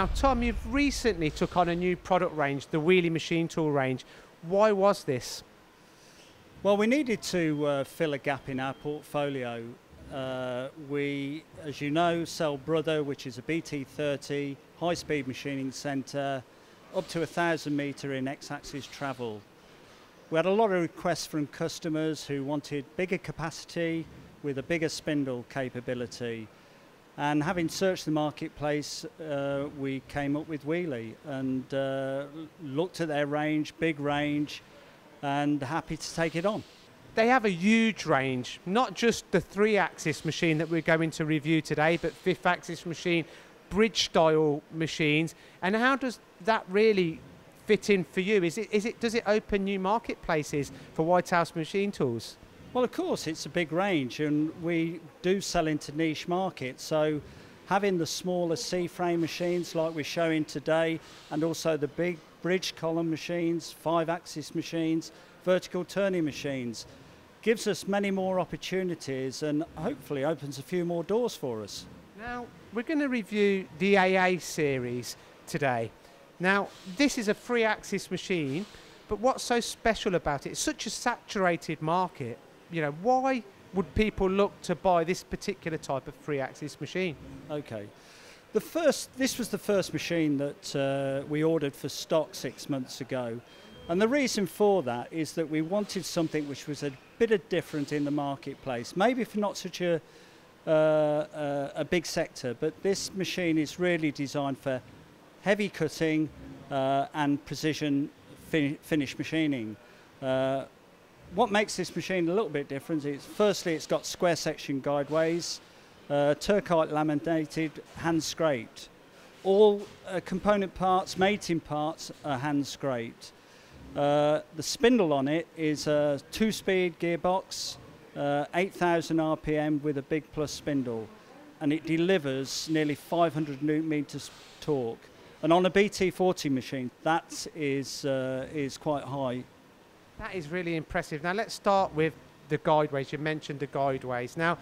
Now, Tom, you've recently took on a new product range, the WELE Machine Tool range. Why was this? Well, we needed to uh, fill a gap in our portfolio. Uh, we, as you know, sell Brother, which is a BT30 high-speed machining centre, up to a thousand metre in X-axis travel. We had a lot of requests from customers who wanted bigger capacity with a bigger spindle capability. And having searched the marketplace, uh, we came up with WELE and uh, looked at their range, big range, and happy to take it on. They have a huge range, not just the three axis machine that we're going to review today, but fifth axis machine, bridge style machines. And how does that really fit in for you? Is it, is it, does it open new marketplaces for Whitehouse machine tools? Well, of course, it's a big range, and we do sell into niche markets. So, having the smaller C frame machines like we're showing today, and also the big bridge column machines, five axis machines, vertical turning machines, gives us many more opportunities and hopefully opens a few more doors for us. Now, we're going to review the AA series today. Now, this is a three axis machine, but what's so special about it? It's such a saturated market. You know, why would people look to buy this particular type of three axis machine? Okay. The first, this was the first machine that uh, we ordered for stock six months ago. And the reason for that is that we wanted something which was a bit of different in the marketplace. Maybe for not such a, uh, uh, a big sector, but this machine is really designed for heavy cutting uh, and precision fin finish machining. What makes this machine a little bit different is firstly it's got square section guideways, uh, laminated, hand scraped. All uh, component parts, mating parts are hand scraped. Uh, the spindle on it is a two-speed gearbox, uh, 8,000 RPM with a big plus spindle, and it delivers nearly 500 newton meters torque. And on a BT40 machine, that is uh, is quite high. That is really impressive. Now let's start with the guideways. You mentioned the guideways. Now,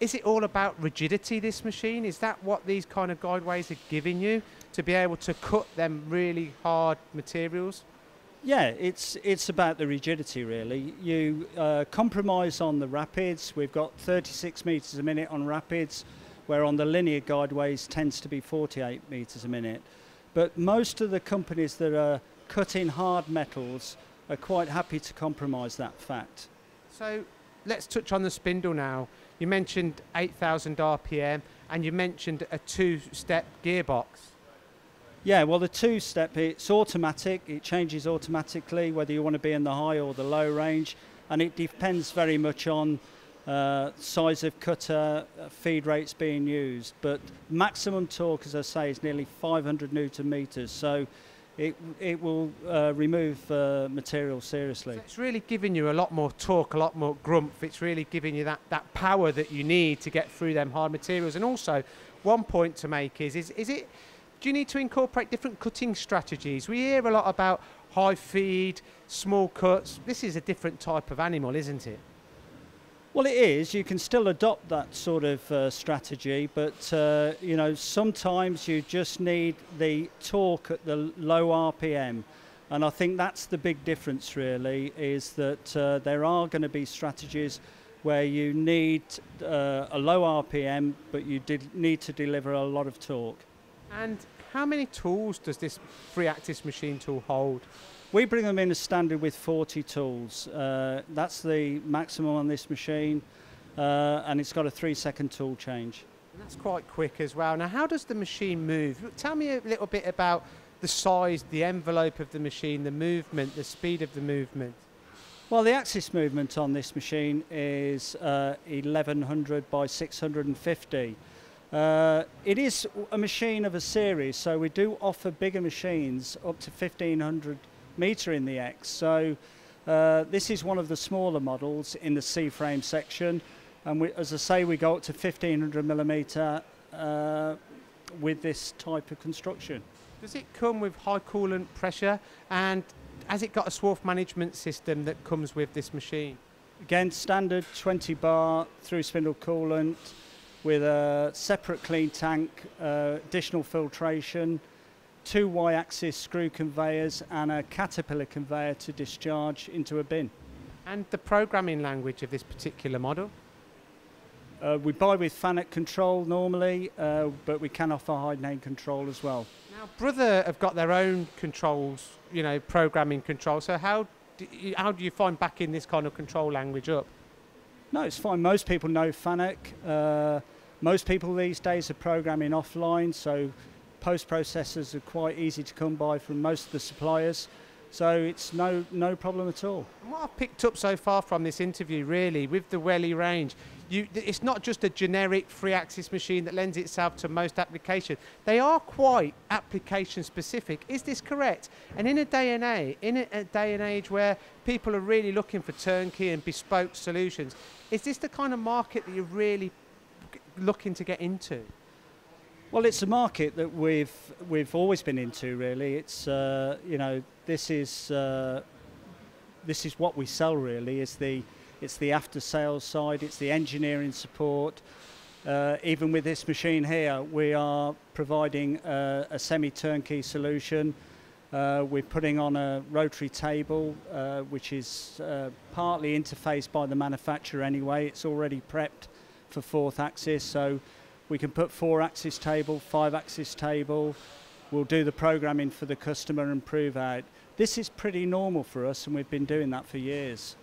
is it all about rigidity, this machine? Is that what these kind of guideways are giving you to be able to cut them really hard materials? Yeah, it's it's about the rigidity really. You uh, compromise on the rapids. We've got 36 meters a minute on rapids, where on the linear guideways tends to be 48 meters a minute. But most of the companies that are cutting hard metals are quite happy to compromise that fact. So let's touch on the spindle now. You mentioned 8,000 RPM and you mentioned a two-step gearbox. Yeah, well, the two-step, it's automatic. It changes automatically whether you want to be in the high or the low range, and it depends very much on uh, size of cutter, uh, feed rates being used. But maximum torque, as I say, is nearly 500 newton meters. So it, it will uh, remove uh, material seriously. So it's really giving you a lot more torque, a lot more grump. It's really giving you that, that power that you need to get through them hard materials. And also, one point to make is, is, is it, do you need to incorporate different cutting strategies? We hear a lot about high feed, small cuts. This is a different type of animal, isn't it? Well, it is. You can still adopt that sort of uh, strategy, but uh, you know sometimes you just need the torque at the low RPM, and I think that's the big difference. Really, is that uh, there are going to be strategies where you need uh, a low RPM, but you need to deliver a lot of torque. And how many tools does this three-axis machine tool hold? We bring them in as standard with 40 tools. Uh, that's the maximum on this machine, uh, and it's got a three second tool change. That's quite quick as well. Now, how does the machine move? Tell me a little bit about the size, the envelope of the machine, the movement, the speed of the movement. Well, the axis movement on this machine is uh, 1100 by 650. Uh, it is a machine of a series, so we do offer bigger machines up to 1500 metre in the X. So uh, this is one of the smaller models in the C-frame section. And we, as I say, we go up to 1500 millimetre uh, with this type of construction. Does it come with high coolant pressure and has it got a swarf management system that comes with this machine? Again, standard 20 bar through spindle coolant. with a separate clean tank, uh, additional filtration, two Y-axis screw conveyors and a caterpillar conveyor to discharge into a bin. And the programming language of this particular model? Uh, we buy with FANUC control normally, uh, but we can offer Heidenhain control as well. Now, Brother have got their own controls, you know, programming control. So how do you, how do you find backing this kind of control language up? No, it's fine. Most people know FANUC. Uh, most people these days are programming offline, so post processors are quite easy to come by from most of the suppliers. So it's no no problem at all. What I've picked up so far from this interview, really, with the WELE range, you, it's not just a generic three-axis machine that lends itself to most applications. They are quite application specific. Is this correct? And in a day and age, in a, a day and age where people are really looking for turnkey and bespoke solutions, is this the kind of market that you're really looking to get into? Well, it's a market that we've we've always been into. Really, it's uh, you know this is uh, this is what we sell. Really, is the it's the after sales side. It's the engineering support. Uh, even with this machine here, we are providing a, a semi turnkey solution. Uh, we're putting on a rotary table, uh, which is uh, partly interfaced by the manufacturer anyway. It's already prepped for fourth axis, so we can put four axis table, five axis table. We'll do the programming for the customer and prove out. This is pretty normal for us, and we've been doing that for years.